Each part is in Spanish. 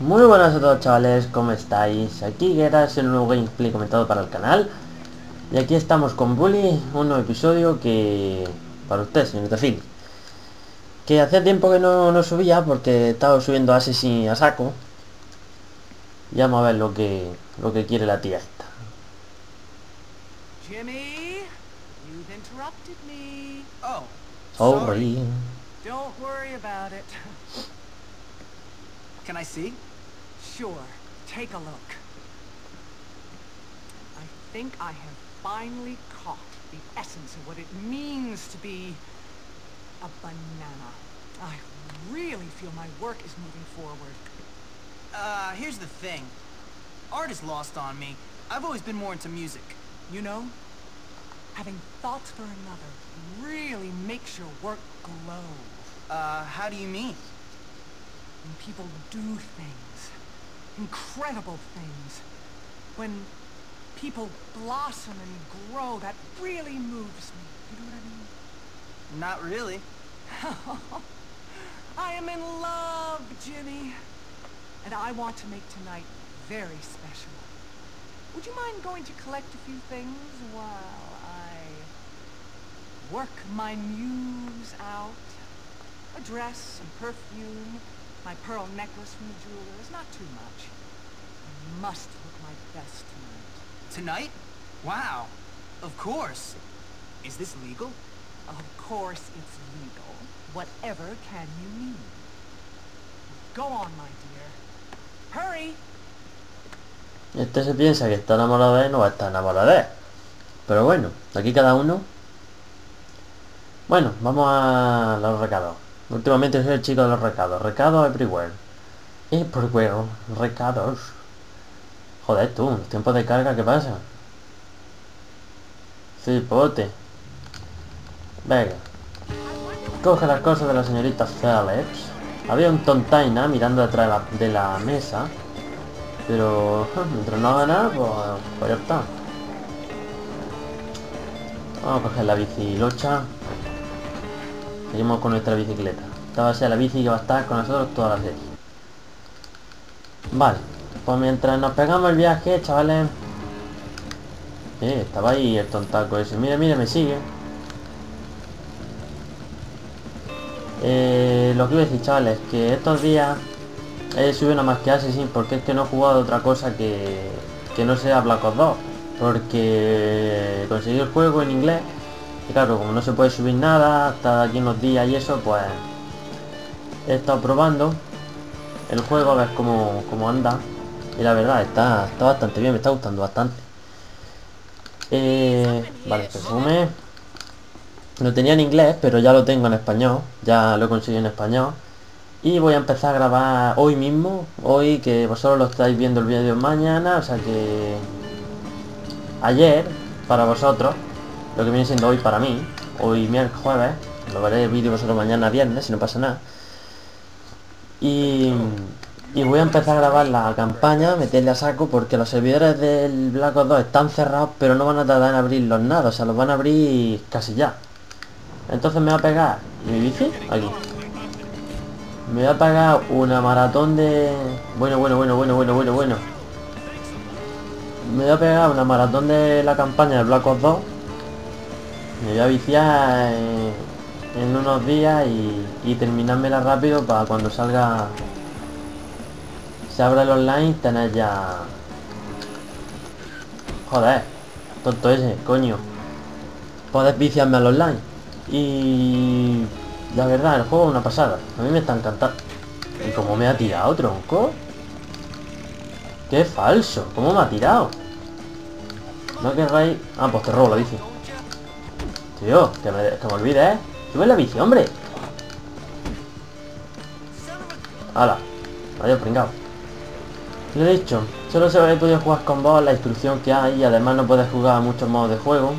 Muy buenas a todos chavales, ¿cómo estáis? Aquí Geras, el nuevo gameplay comentado para el canal Y aquí estamos con Bully, un nuevo episodio que... Para usted, señorita Phil Que hace tiempo que no, no subía porque estaba subiendo Assassin a saco Y vamos a ver lo que, lo que quiere la tía esta Jimmy, you've interrupted me. Oh, Sorry Don't worry about it. can I see? Sure, take a look. I think I have finally caught the essence of what it means to be a banana. I really feel my work is moving forward. Uh, here's the thing. Art is lost on me. I've always been more into music. You know, having thoughts for another really makes your work glow. Uh, how do you mean? When people do things, incredible things. When people blossom and grow, that really moves me. You know what I mean? Not really. I am in love, Jimmy. And I want to make tonight very special. Would you mind going to collect a few things while I work my muse out? A dress, some perfume, my pearl necklace from the jeweler is not too much. I must look my best tonight. Tonight? Wow. Of course. Is this legal? Of course it's legal. Whatever can you mean? Go on, my dear. Hurry! Este se piensa que está enamorado de él, no va a estar enamorado de él. Pero bueno, aquí cada uno. Bueno, vamos a los recados. Últimamente soy el chico de los recados. Recados everywhere. Everywhere. Recados. Joder tú, los tiempos de carga, ¿qué pasa? Cipote. Venga. Coge las cosas de la señorita Phillips. Había un tontaina mirando detrás de la, de la mesa. Pero mientras no haga nada, pues, pues ya está. Vamos a coger la bicilocha. Seguimos con nuestra bicicleta. Esta va a ser la bici que va a estar con nosotros toda la serie. Vale. Pues mientras nos pegamos el viaje, chavales. Eh, estaba ahí el tontaco ese. Mira, mira, me sigue. Eh, lo que iba a decir, chavales, que estos días he subido nada más que Assassin porque es que no he jugado otra cosa que, que no sea Black Ops 2 porque conseguí el juego en inglés y claro como no se puede subir nada hasta aquí unos días y eso pues he estado probando el juego a ver cómo, cómo anda. Y la verdad está, está bastante bien me está gustando bastante. Eh, vale perfume lo tenía en inglés pero ya lo tengo en español ya lo he conseguido en español. Y voy a empezar a grabar hoy mismo, hoy que vosotros lo estáis viendo el vídeo mañana, o sea que ayer para vosotros, lo que viene siendo hoy para mí, hoy miércoles jueves, lo veré el vídeo vosotros mañana viernes, si no pasa nada. Y, voy a empezar a grabar la campaña, meterle a saco, porque los servidores del Black Ops 2 están cerrados, pero no van a tardar en abrirlos nada, o sea, los van a abrir casi ya. Entonces me va a pegar mi bici aquí. Me voy a pagar una maratón de... Bueno, bueno, bueno, bueno, bueno, bueno, bueno. Me voy a pegar una maratón de la campaña de Black Ops 2. Me voy a viciar en, unos días y, y terminármela rápido para cuando salga... Se abra el online tener ya... Joder, tonto ese, coño. Poder viciarme al online. Y... La verdad, el juego es una pasada. A mí me está encantando. ¿Y cómo me ha tirado, tronco? ¡Qué falso! ¿Cómo me ha tirado? No querráis... Ah, pues te robo la bici. Tío, que me, que me olvide, ¿eh? Sube la bici, hombre. ¡Hala! Adiós, pringao. Lo he dicho, solo se podido jugar con vos la instrucción que hay y además no puedes jugar a muchos modos de juego.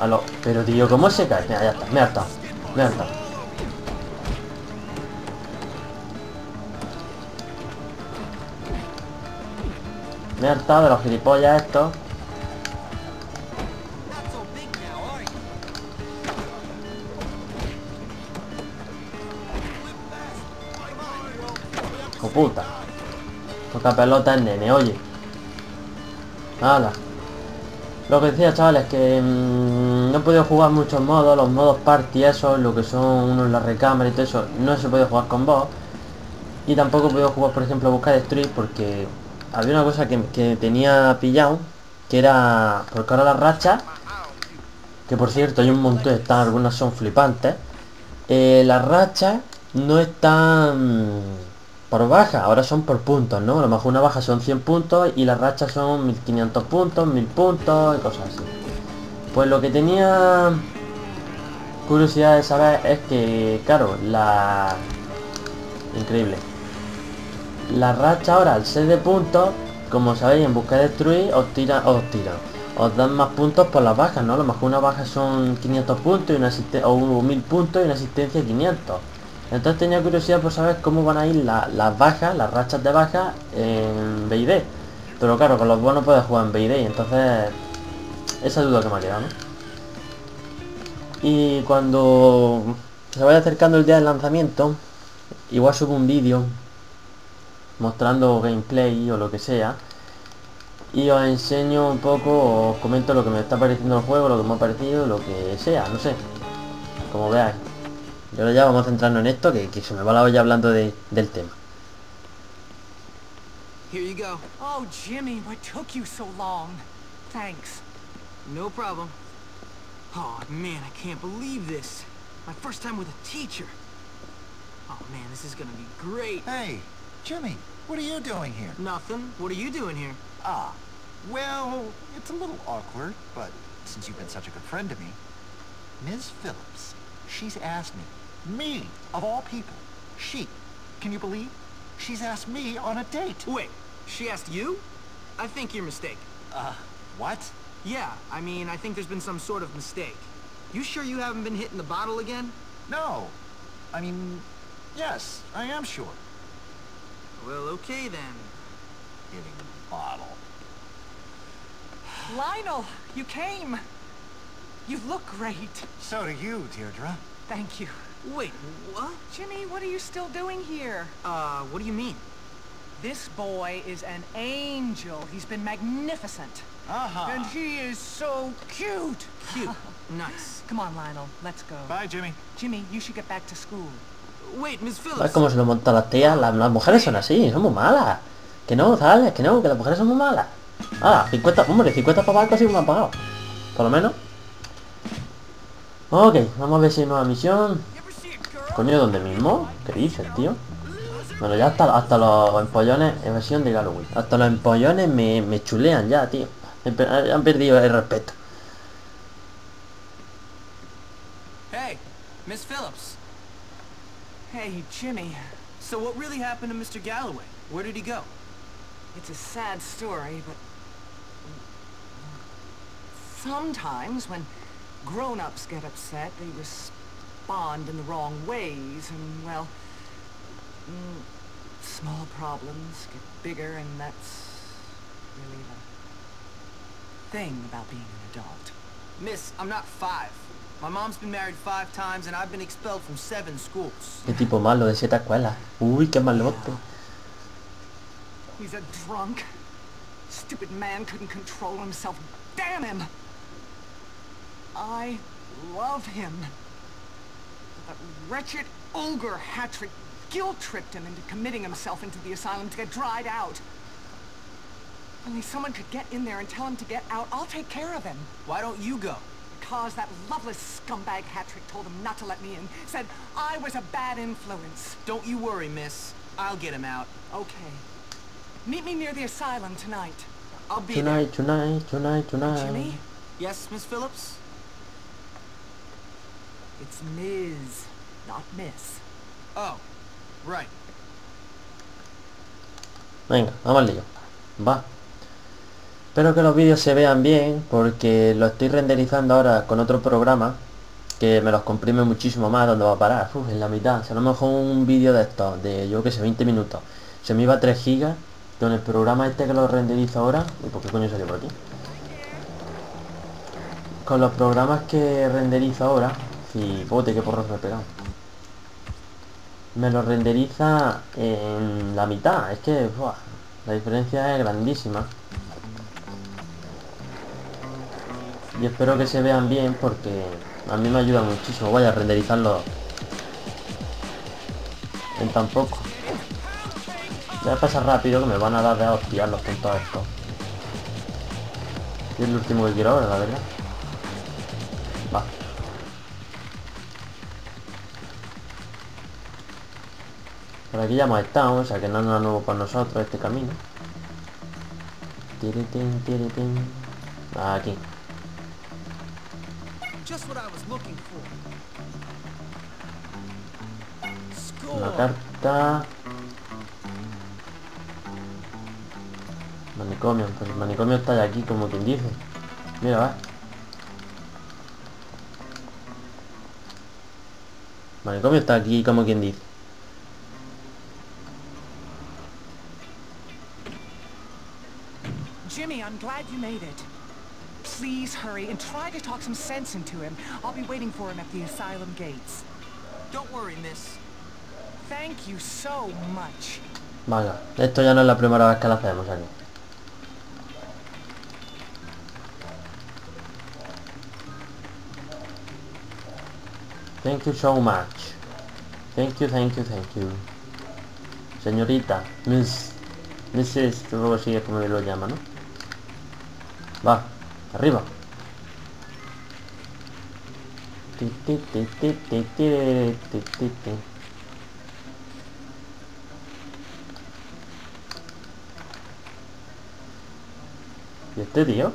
A. Pero tío, ¿cómo se cae? Mira, ya está, me ha hartado. Me ha hartado. Me he hartado de los gilipollas estos. Puta. Toca pelota el nene, oye. Hala. Lo que decía, chavales, que mm, no he podido jugar muchos modos, los modos party, eso, lo que son uno en la recámara y todo eso, no se puede jugar con vos. Y tampoco he jugar, por ejemplo, a buscar destruir porque había una cosa que, que tenía pillado, que era, porque ahora las rachas, que por cierto hay un montón, están, algunas son flipantes, eh, las rachas no están por baja, ahora son por puntos, ¿no? A lo mejor una baja son 100 puntos y las rachas son 1500 puntos, 1000 puntos y cosas así. Pues lo que tenía curiosidad de saber es que, claro, la... Increíble. La racha ahora, al ser de puntos, como sabéis, en busca de destruir, os tira, os tira. Os dan más puntos por las bajas, ¿no? A lo mejor una baja son 500 puntos y una o 1000 puntos y una asistencia 500. Entonces tenía curiosidad por saber cómo van a ir las bajas, las rachas de baja en BD. Pero claro, con los bonos puedes jugar en BD, entonces esa duda que me ha quedado, ¿no? Y cuando se vaya acercando el día del lanzamiento, igual subo un vídeo mostrando gameplay o lo que sea. Y os enseño un poco, os comento lo que me está pareciendo el juego, lo que me ha parecido, lo que sea, no sé. Como veáis. Y ahora ya vamos a centrarnos en esto, que, que se me va la olla hablando de, del tema. Here you go. Oh, Jimmy, what took you so long? Thanks. No problem. Oh, man, I can't believe this. My first time with a teacher. Oh, man, this is gonna be great. Hey, Jimmy, what are you doing here? Nothing. What are you doing here? Ah, well, it's a little awkward, but since you've been such a good friend to me, Ms. Phillips, she's asked me, me, of all people, she, can you believe? She's asked me on a date. Wait, she asked you? I think you're mistaken. Uh, what? Yeah, I mean, I think there's been some sort of mistake. You sure you haven't been hitting the bottle again? No. I mean, yes, I am sure. Well, okay then. Hitting the bottle. Lionel, you came. You look great. So do you, Deirdre. Thank you. Wait, what? Jimmy, what are you still doing here? Uh, what do you mean? This boy is an angel. He's been magnificent. Uh-huh. And he is so cute. Cute. nice. Come on, Lionel. Let's go. Bye, Jimmy. Jimmy, you should get back to school. Wait, Miss ¿Sabes Phillips. cómo se lo montan las tías? Las, las mujeres son así, son muy malas. Que no, ¿sabes? Que no, que las mujeres son muy malas. Ah, 50, hombre, 50 para casi me han pagado. Por lo menos. Ok, vamos a ver si hay nueva misión. Coño, ¿dónde mismo? ¿Qué dices, tío? Bueno, ya hasta, hasta los empollones en versión de Halloween. Hasta los empollones me, me chulean ya, tío. Han perdido el respeto. Hey, Miss Phillips. Hey, Jimmy. So what really happened to Mr. Galloway? Where did he go? It's a sad story, but... Sometimes when grown-ups get upset, they respond in the wrong ways, and, well... mm, small problems get bigger, and that's really the thing about being an adult. Miss, I'm not five. My mom's been married five times and I've been expelled from seven schools. Qué tipo malo de siete escuelas. Uy, qué malote. He's a drunk. Stupid man couldn't control himself. Damn him! I love him. But that wretched ogre Hattrick guilt-tripped him into committing himself into the asylum to get dried out. Only someone could get in there and tell him to get out. I'll take care of him. Why don't you go? Because that loveless scumbag Hattrick told him not to let me in. Said I was a bad influence. Don't you worry, miss. I'll get him out. Okay. Meet me near the asylum tonight. I'll be there. Tonight, tonight, tonight, tonight. Jimmy? Yes, Miss Phillips? It's Ms., not Miss. Oh, right. Venga, vamos al lío. Va. Espero que los vídeos se vean bien porque lo estoy renderizando ahora con otro programa que me los comprime muchísimo más donde va a parar. Uf, en la mitad. Si a lo mejor un vídeo de estos, de yo que sé, 20 minutos, se me iba a 3 gigas con el programa este que lo renderizo ahora. ¿Y por qué coño salió por aquí? Con los programas que renderizo ahora. Y bote, qué porros me he pegado. Me lo renderiza en la mitad. Es que, buah, La diferencia es grandísima. Y espero que se vean bien porque a mí me ayuda muchísimo. Vaya renderizarlo en tan poco. Voy a pasar rápido que me van a dar de a hostiar los puntos estos. Y es lo último que quiero ahora, la verdad. Va. Por aquí ya hemos estado, o sea que no es nada nuevo para nosotros este camino. Aquí. Una carta. Manicomio, pues el manicomio está de aquí como quien dice. Mira, va. Manicomio está aquí como quien dice. I'm glad you made it. Please hurry and try to talk some sense into him. I'll be waiting for him at the asylum gates. Don't worry, miss. Thank you so much. Vaya, esto ya no es la primera vez que lo hacemos aquí. Thank you so much. Thank you, thank you, thank you. Señorita, Miss, Mrs, luego así es como lo llama, ¿no? Va, arriba. ¿Y este tío?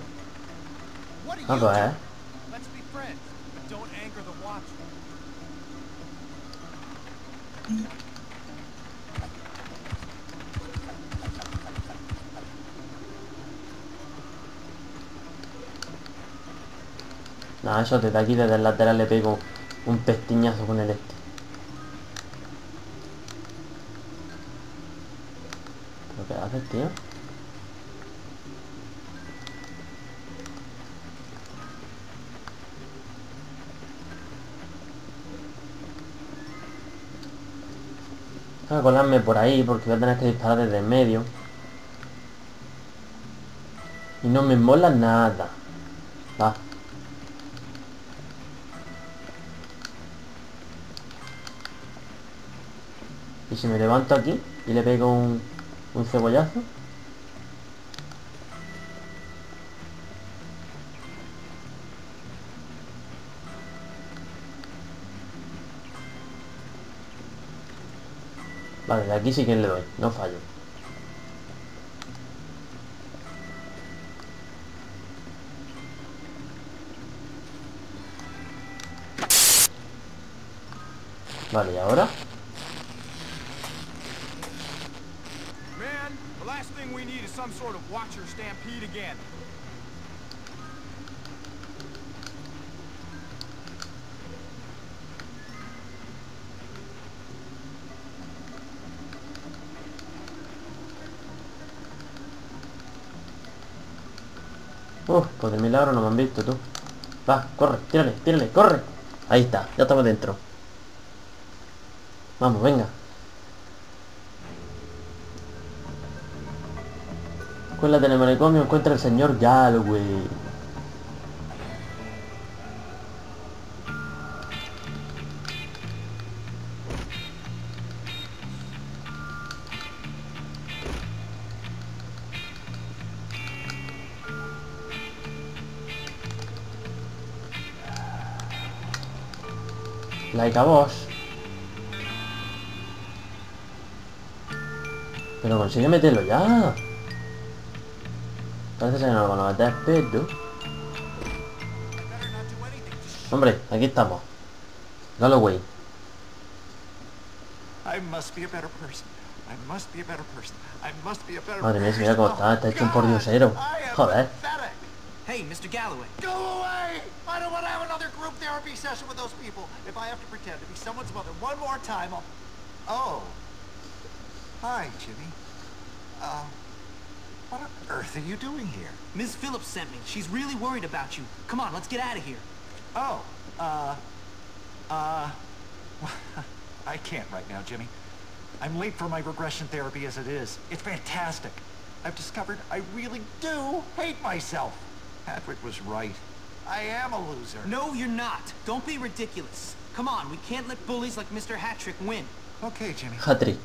Ah, pues, eh. Mm. Nada, eso desde aquí, desde el lateral le pego un pestiñazo con el este. ¿Pero qué haces, tío? Voy a colarme por ahí porque voy a tener que disparar desde el medio. Y no me mola nada. Va. Y si me levanto aquí y le pego un, un cebollazo. Vale, de aquí sí que le doy, no fallo. Vale, ¿y ahora? Some sort of watcher stampede again. Uf, pues de milagro no me han visto tú. Va, corre, tírale, tírale, corre. Ahí está, ya estamos dentro. Vamos, venga. Escuela del manicomio encuentra al señor Galloway. Like a boss. Pero consigue meterlo ya. Parece ser que no lo van a meter, pero... Hombre, aquí estamos. Galloway. I must be a better person. I must be a better person. I must be a better Madre mía, person. mira cómo está, está hecho un pordiosero. God, I am Joder. Hey, Mr. Galloway. Go away! I don't want to have another group therapy session with those people. If I have to pretend to be someone's mother one more time, I'll... Oh. Hi, Jimmy. Uh, what on earth are you doing here? Ms. Phillips sent me. She's really worried about you. Come on, let's get out of here. Oh, uh, uh, I can't right now, Jimmy. I'm late for my regression therapy as it is. It's fantastic. I've discovered I really do hate myself. Patrick was right. I am a loser. No, you're not. Don't be ridiculous. Come on, we can't let bullies like Mr. Hattrick win. Okay, Jimmy. Hat-trick.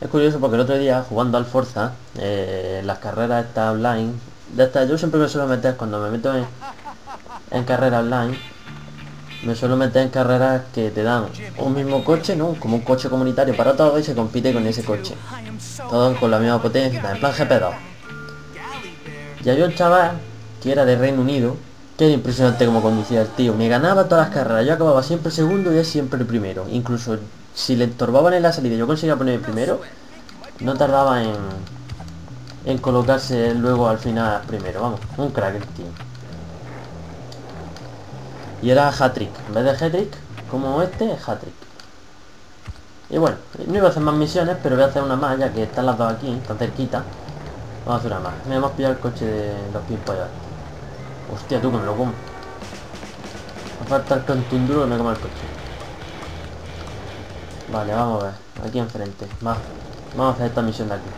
Es curioso porque el otro día, jugando al Forza, eh, las carreras estas online, de estas yo siempre me suelo meter, cuando me meto en, en carreras online, me suelo meter en carreras que te dan un mismo coche, ¿no? Como un coche comunitario para todo y se compite con ese coche. Todos con la misma potencia, en plan GP2. Galley Bear. Y había un chaval que era de Reino Unido, que era impresionante como conducía el tío. Me ganaba todas las carreras, yo acababa siempre segundo y él siempre el primero. Incluso si le estorbaban en la salida y yo conseguía poner el primero, no tardaba en, en colocarse luego al final primero. Vamos, un crack el tío. Y era hat-trick. En vez de hat-trick, como este, es hat-trick. Y bueno, no iba a hacer más misiones, pero voy a hacer una más, ya que están las dos aquí, tan cerquita. Vamos a hacer una más. Me hemos pillado el coche de los pimpollos. Hostia, tú que me lo como. Me falta el contunduro que me coma el coche. Vale, vamos a ver. Aquí enfrente. Va. Vamos a hacer esta misión de aquí.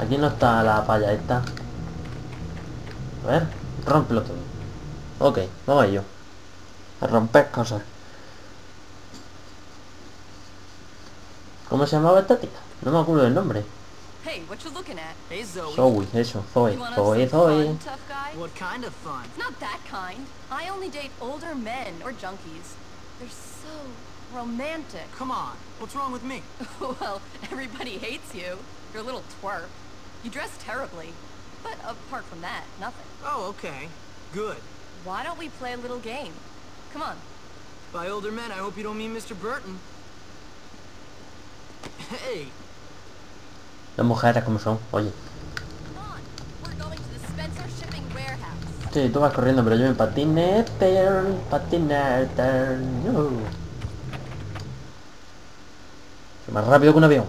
Aquí no está la palla esta. A ver, rómpelo todo. Ok, vamos a ello. A romper cosas. ¿Cómo se llamaba esta tía? No me acuerdo del nombre. Hey, what you looking at? Hey, Zoe. Zoe, eso, Zoe, Zoe, Zoe. tough guy? What kind of fun? It's not that kind. I only date older men or junkies. They're so romantic. Come on. What's wrong with me? well, everybody hates you. You're a little twerp. You dress terribly. But apart from that, nothing. Oh, okay. Good. Why don't we play a little game? Come on. By older men, I hope you don't mean Mr. Burton. Hey, Las mujeres como son, oye. Come on. We're going to the Spencer Shipping Warehouse. Sí, tú vas corriendo, pero yo me patinete, patinete, no. Soy más rápido que un avión.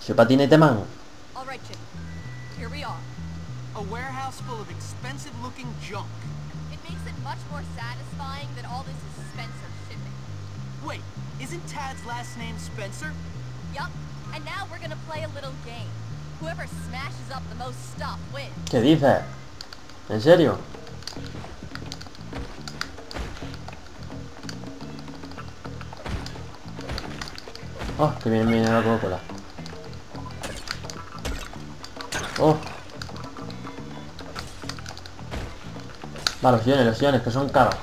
Soy patinete man. All right, Chip. Here we are. a warehouse full of expensive-looking junk. It makes it much more satisfying that all this is Spencer Shipping. Wait, isn't Tad's last name Spencer? Yup. And now we're gonna play a little game. Whoever smashes up the most stuff wins. ¿Qué dices? ¿En serio? Oh, que viene la Coca-Cola. Oh. Va, los iones, los iones, que son caros.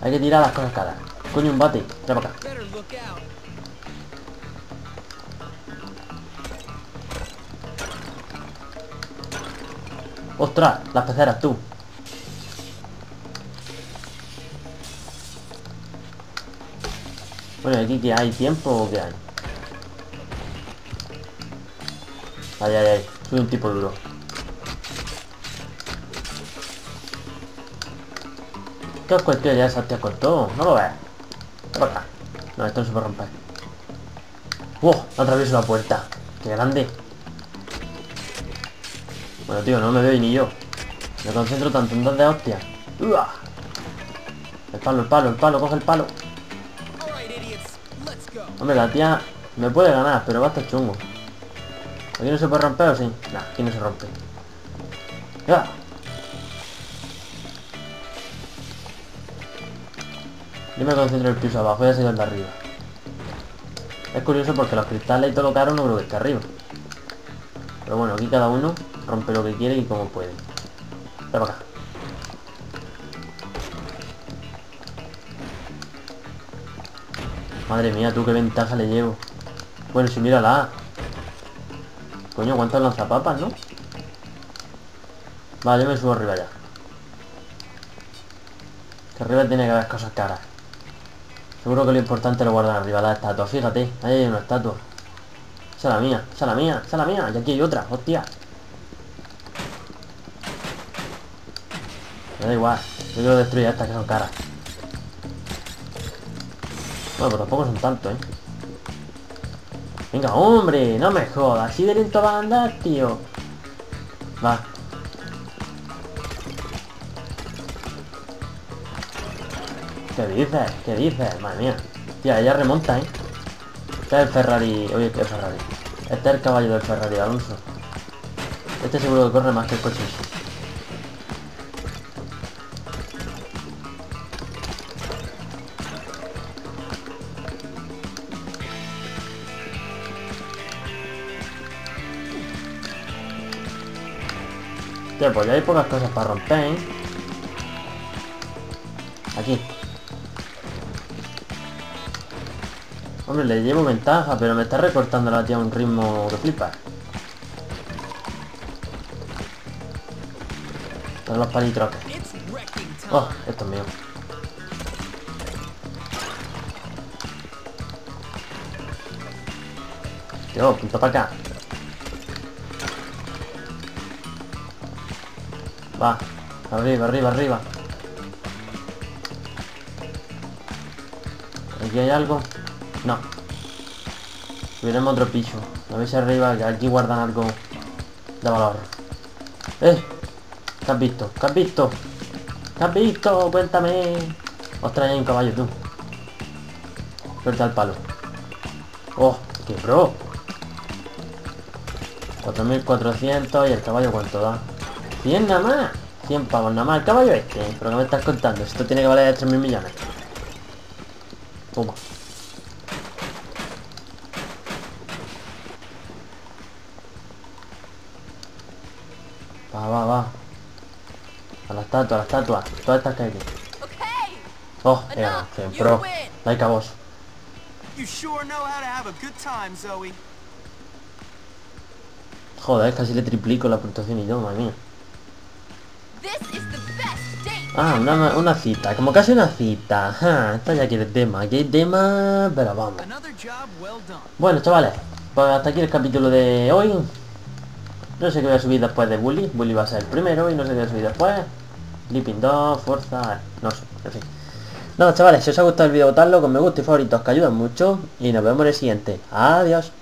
Hay que tirar las cosas caras. Coño, un bate. Ya para acá. Look out. ¡Ostras! Las peceras, tú. Bueno, ¿aquí qué hay? ¿Tiempo o qué hay? Ay, ay, ay. Soy un tipo duro. ¿Qué os cuestión ya esa tía cortó? ¿No lo ves? Acá. No, esto no se puede romper. ¡Wow! Atravieso la puerta. ¡Qué grande! Bueno, tío, no me veo ni yo. Me concentro tanto en de hostia. El palo, el palo, el palo, coge el palo. Hombre, la tía me puede ganar, pero va a estar chungo. ¿Aquí no se puede romper o sí? Nah, aquí no se rompe. ¡Ya! Yo me concentro en el piso abajo, ya sido el de arriba. Es curioso porque los cristales y todo lo caro no creo que esté arriba. Pero bueno, aquí cada uno rompe lo que quiere y como puede. Ven para acá. Madre mía, tú qué ventaja le llevo. Bueno, si mira la. Coño, ¿cuántos lanzapapas, no? Vale, yo me subo arriba ya. Que arriba tiene que haber cosas caras. Seguro que lo importante lo guardan arriba, la estatua. Fíjate, ahí hay una estatua. Esa es la mía, esa es la mía, esa es la mía. Y aquí hay otra, hostia. Me da igual. Yo quiero destruir estas que son caras. Bueno, pero tampoco son tantos, ¿eh? Venga, hombre, no me jodas. Así de lento va a andar, tío. Va. ¿Qué dices? ¿Qué dices? Madre mía. Tía, ella remonta, ¿eh? Este es el Ferrari... Oye, ¿qué Ferrari? Este es el caballo del Ferrari, Alonso. Este seguro que corre más que el coche. Tío, pues ya hay pocas cosas para romper, ¿eh? Aquí. Hombre, le llevo ventaja, pero me está recortando la tía a un ritmo que flipa. Todos los palitroques. Oh, esto es mío. Tío, punto para acá. Va, arriba, arriba, arriba. ¿Aquí hay algo? No. Subiremos otro piso. A ver arriba, que aquí guardan algo de valor. ¡Eh! ¿Qué has visto? ¿Qué has visto? ¿Qué has visto? Cuéntame. Ostras, hay un caballo, tú. Suelta el palo. ¡Oh! ¡Qué pro! 4.400 y el caballo cuánto da. 100 nada más. 100 pavos nada más. El caballo este. ¿Pero qué me estás contando? Esto tiene que valer 3.000 millones. Toma. A la estatua, a la estatua. Todas estas que hay aquí. Okay. Oh, Enough. 100 You pro. win. Like a Zoe. Joder, casi le triplico la puntuación y yo, madre mía. This is the best date. Ah, una, una cita, como casi una cita. Ajá, esta ya quiere tema, aquí hay tema, pero vamos. Bueno, chavales, pues hasta aquí el capítulo de hoy. No sé qué voy a subir después de Bully. Bully va a ser el primero y no sé qué voy a subir después. Sleeping 2, Fuerza, no sé, en fin. Nada, chavales, si os ha gustado el vídeo, votadlo con me gusta y favoritos que ayudan mucho. Y nos vemos en el siguiente. Adiós.